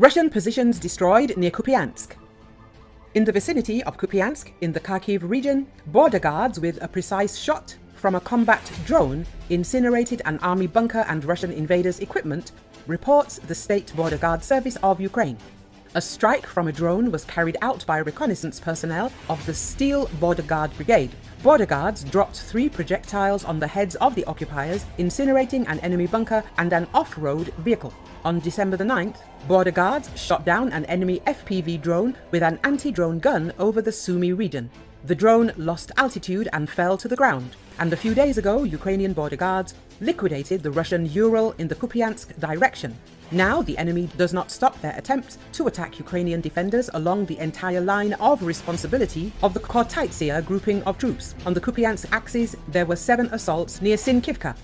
Russian positions destroyed near Kupiansk. In the vicinity of Kupiansk, in the Kharkiv region, border guards with a precise shot from a combat drone incinerated an army bunker and Russian invaders' equipment, reports the State Border Guard Service of Ukraine. A strike from a drone was carried out by reconnaissance personnel of the Steel Border Guard Brigade. Border guards dropped three projectiles on the heads of the occupiers, incinerating an enemy bunker and an off-road vehicle. On December the 9th, border guards shot down an enemy FPV drone with an anti-drone gun over the Sumy region. The drone lost altitude and fell to the ground, and a few days ago, Ukrainian border guards liquidated the Russian Ural in the Kupiansk direction. Now, the enemy does not stop their attempts to attack Ukrainian defenders along the entire line of responsibility of the Khortytsia grouping of troops. On the Kupiansk axis, there were seven assaults near Synkivka,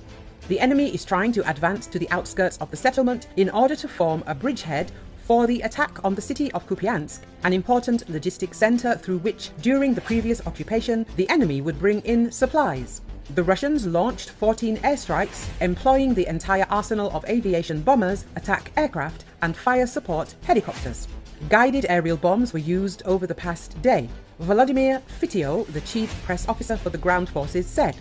the enemy is trying to advance to the outskirts of the settlement in order to form a bridgehead for the attack on the city of Kupiansk, an important logistics center through which, during the previous occupation, the enemy would bring in supplies. The Russians launched 14 airstrikes, employing the entire arsenal of aviation bombers, attack aircraft, and fire support helicopters. Guided aerial bombs were used over the past day. Vladimir Fitio, the chief press officer for the ground forces, said,